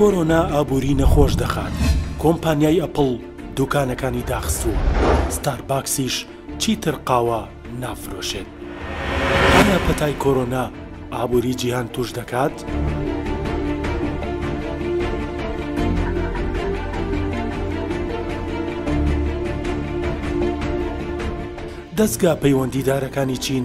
کۆرۆنا ئابووری نەخۆش دەخات، کۆمپانیای ئەپڵ دوکانەکانی داخستووە، ستارباکسیش چیتر قاوە نافرۆشێت. ئایا پەتای کۆرۆنا ئابووری جیهان تووش دەکات؟ دەزگا پەیوەندیدارەکانی چین،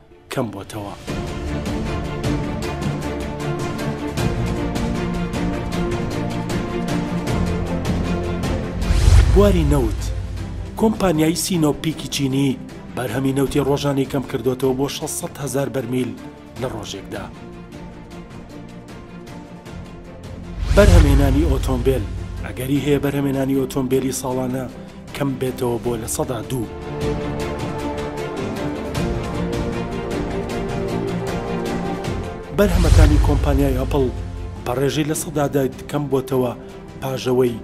کەم بۆتەوە. بواری نەوت، کۆمپانیای سینۆ پیکی چینی بەرهەمی نەوتی ڕۆژانەی کەم کردۆتەوە بۆ شەش سەد هەزار بەرمیل لە ڕۆژێکدا. بەرهەمێنانی ئۆتۆمبێل، ئەگەری هەیە بەرهەمێنانی ئۆتۆمبێلی ساڵانە، کەم بێتەوە بۆ لە سەدا دوو. بەرهەمەکانی کۆمپانیای ئەپڵ بە ڕێژەی لە سەدا دە کەم بۆتەوە پاش ئەوەی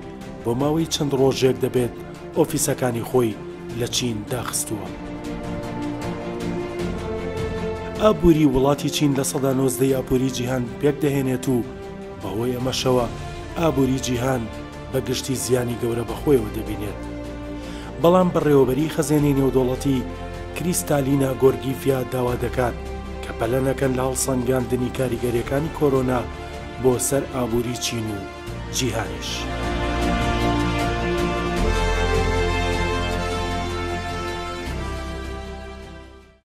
بۆ ماوەی چەند ڕۆژێک دەبێت ئۆفیسەکانی خۆی لە چین داخستووە. ئابووری وڵاتی چین لە سەدا نۆزدە ی ئابووری جیهان پێکدەهێنێت و بەهۆی ئەمەشەوە ئابووری جیهان، بە گشتی زیانی گەورە بە خۆیەوە دەبینێت، بەڵام بەڕێوەبەریی خەزێنەی نێودەوڵەتی کریستالینا گۆرگیڤیا داوا دەکات کە پەلە نەکەن لە هەڵسەنگاندنی کاریگەرییەکانی کۆرۆنا بۆ سەر ئابووری چین و جیهانیش.